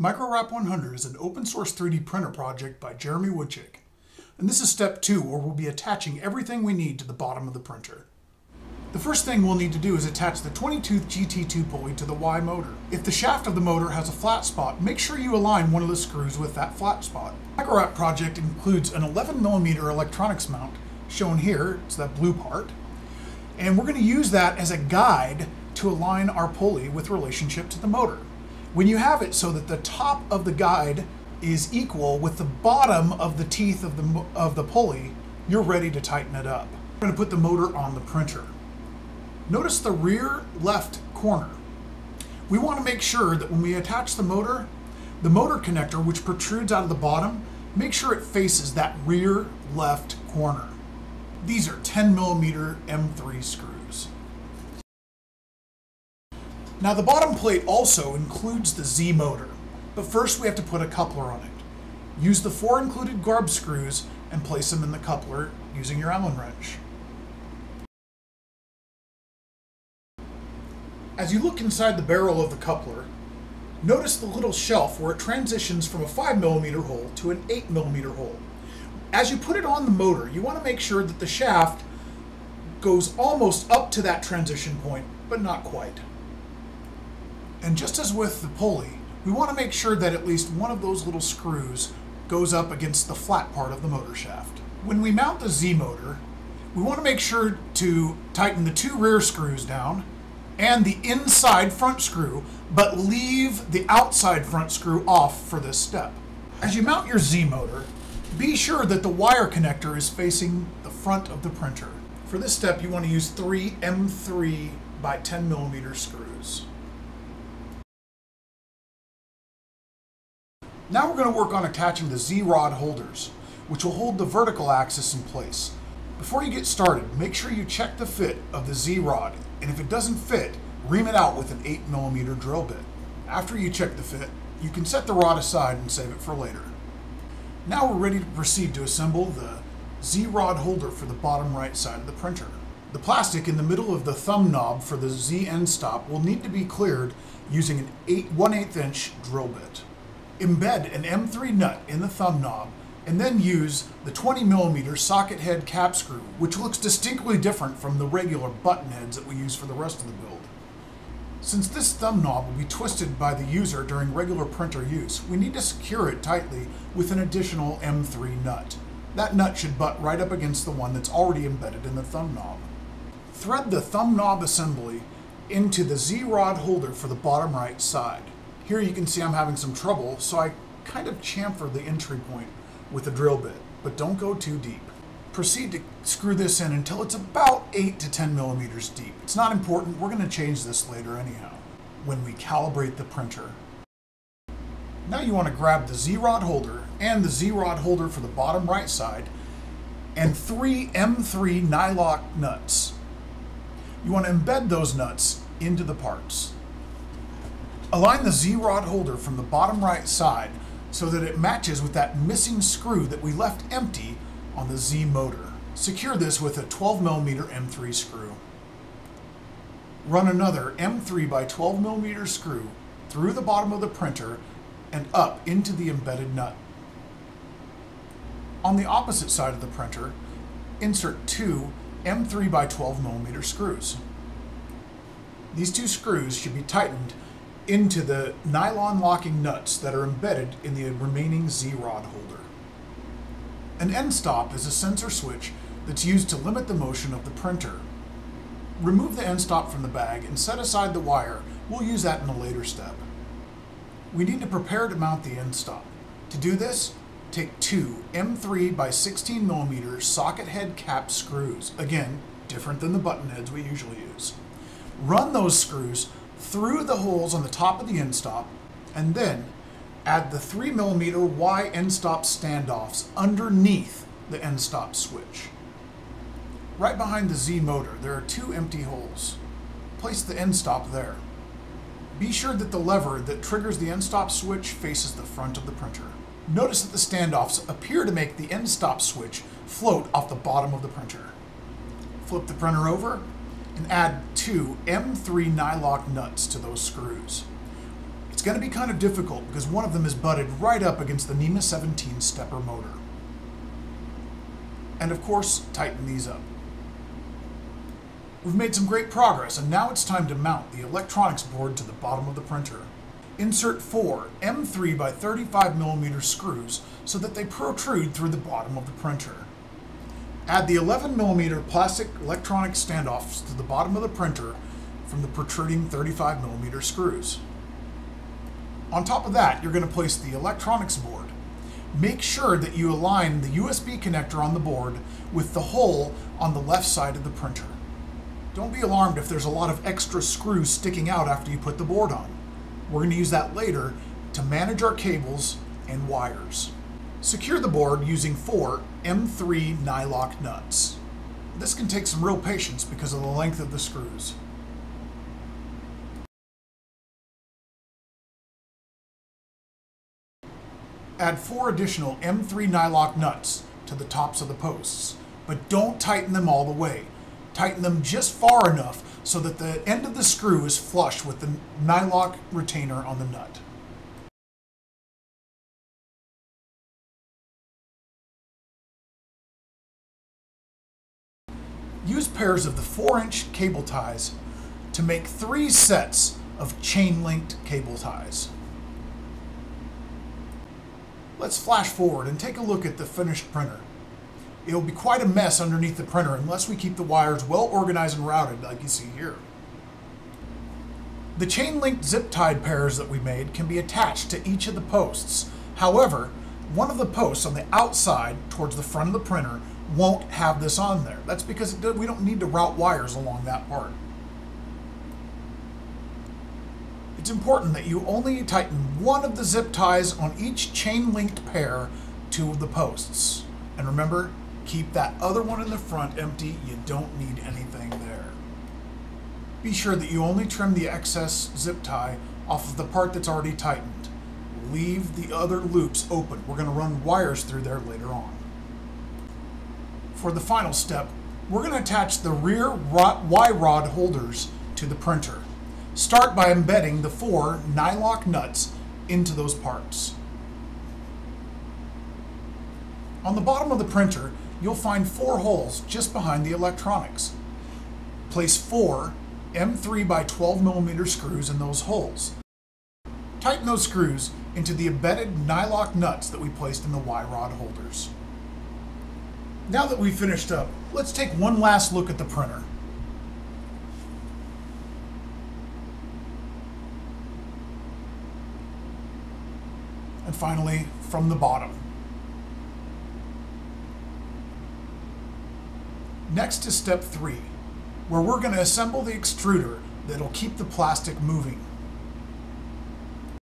MicroRAP 100 is an open source 3D printer project by Jeremy Woodchick. And this is step two, where we'll be attaching everything we need to the bottom of the printer. The first thing we'll need to do is attach the 20-tooth GT2 pulley to the Y motor. If the shaft of the motor has a flat spot, make sure you align one of the screws with that flat spot. MicroRAP project includes an 11mm electronics mount, shown here, it's that blue part, and we're going to use that as a guide to align our pulley with relationship to the motor. When you have it so that the top of the guide is equal with the bottom of the teeth of the, of the pulley, you're ready to tighten it up. We're going to put the motor on the printer. Notice the rear left corner. We want to make sure that when we attach the motor, the motor connector, which protrudes out of the bottom, make sure it faces that rear left corner. These are 10 millimeter M3 screws. Now the bottom plate also includes the Z motor, but first we have to put a coupler on it. Use the four included grub screws and place them in the coupler using your Allen wrench. As you look inside the barrel of the coupler, notice the little shelf where it transitions from a 5mm hole to an 8mm hole. As you put it on the motor, you want to make sure that the shaft goes almost up to that transition point, but not quite. And just as with the pulley, we want to make sure that at least one of those little screws goes up against the flat part of the motor shaft. When we mount the Z motor, we want to make sure to tighten the two rear screws down and the inside front screw, but leave the outside front screw off for this step. As you mount your Z motor, be sure that the wire connector is facing the front of the printer. For this step, you want to use three M3 by 10 millimeter screws. Now we're going to work on attaching the Z-rod holders, which will hold the vertical axis in place. Before you get started, make sure you check the fit of the Z-rod, and if it doesn't fit, ream it out with an 8mm drill bit. After you check the fit, you can set the rod aside and save it for later. Now we're ready to proceed to assemble the Z-rod holder for the bottom right side of the printer. The plastic in the middle of the thumb knob for the Z end stop will need to be cleared using an 8 1 8 inch drill bit. Embed an M3 nut in the thumb knob and then use the 20 millimeter socket head cap screw, which looks distinctly different from the regular button heads that we use for the rest of the build. Since this thumb knob will be twisted by the user during regular printer use, we need to secure it tightly with an additional M3 nut. That nut should butt right up against the one that's already embedded in the thumb knob. Thread the thumb knob assembly into the Z-rod holder for the bottom right side. Here you can see I'm having some trouble, so I kind of chamfer the entry point with a drill bit, but don't go too deep. Proceed to screw this in until it's about 8 to 10 millimeters deep. It's not important, we're going to change this later anyhow, when we calibrate the printer. Now you want to grab the Z-rod holder and the Z-rod holder for the bottom right side and three M3 nylock nuts. You want to embed those nuts into the parts. Align the Z-rod holder from the bottom right side so that it matches with that missing screw that we left empty on the Z motor. Secure this with a 12mm M3 screw. Run another M3 by 12mm screw through the bottom of the printer and up into the embedded nut. On the opposite side of the printer, insert two M3 by 12mm screws. These two screws should be tightened into the nylon locking nuts that are embedded in the remaining Z-rod holder. An end stop is a sensor switch that's used to limit the motion of the printer. Remove the end stop from the bag and set aside the wire. We'll use that in a later step. We need to prepare to mount the end stop. To do this, take two M3 by 16 millimeter socket head cap screws. Again, different than the button heads we usually use. Run those screws through the holes on the top of the end stop, and then add the 3mm Y end stop standoffs underneath the end stop switch. Right behind the Z motor, there are two empty holes. Place the end stop there. Be sure that the lever that triggers the end stop switch faces the front of the printer. Notice that the standoffs appear to make the end stop switch float off the bottom of the printer. Flip the printer over and add two M3 nylock nuts to those screws. It's going to be kind of difficult because one of them is butted right up against the NEMA 17 stepper motor. And of course, tighten these up. We've made some great progress and now it's time to mount the electronics board to the bottom of the printer. Insert four M3 by 35 millimeter screws so that they protrude through the bottom of the printer. Add the 11 millimeter plastic electronic standoffs to the bottom of the printer from the protruding 35 millimeter screws. On top of that, you're going to place the electronics board. Make sure that you align the USB connector on the board with the hole on the left side of the printer. Don't be alarmed if there's a lot of extra screws sticking out after you put the board on. We're going to use that later to manage our cables and wires. Secure the board using four M3 nylock nuts. This can take some real patience because of the length of the screws. Add four additional M3 nylock nuts to the tops of the posts, but don't tighten them all the way. Tighten them just far enough so that the end of the screw is flush with the nylock retainer on the nut. Use pairs of the 4-inch cable ties to make three sets of chain-linked cable ties. Let's flash forward and take a look at the finished printer. It'll be quite a mess underneath the printer unless we keep the wires well organized and routed like you see here. The chain linked zip tied pairs that we made can be attached to each of the posts. However, one of the posts on the outside towards the front of the printer won't have this on there. That's because we don't need to route wires along that part. It's important that you only tighten one of the zip ties on each chain linked pair to the posts. And remember, Keep that other one in the front empty. You don't need anything there. Be sure that you only trim the excess zip tie off of the part that's already tightened. Leave the other loops open. We're going to run wires through there later on. For the final step, we're going to attach the rear Y-rod holders to the printer. Start by embedding the four nylock nuts into those parts. On the bottom of the printer, you'll find four holes just behind the electronics. Place four M3 by 12 millimeter screws in those holes. Tighten those screws into the embedded nylock nuts that we placed in the Y-rod holders. Now that we've finished up, let's take one last look at the printer. And finally, from the bottom. Next is step three, where we're going to assemble the extruder that'll keep the plastic moving.